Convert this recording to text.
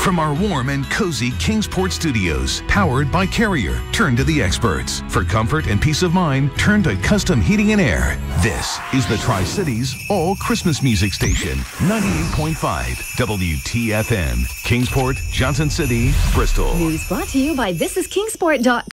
From our warm and cozy Kingsport studios, powered by Carrier, turn to the experts. For comfort and peace of mind, turn to custom heating and air. This is the Tri Cities All Christmas Music Station, 98.5 WTFM. Kingsport, Johnson City, Bristol. News brought to you by thisiskingsport.com.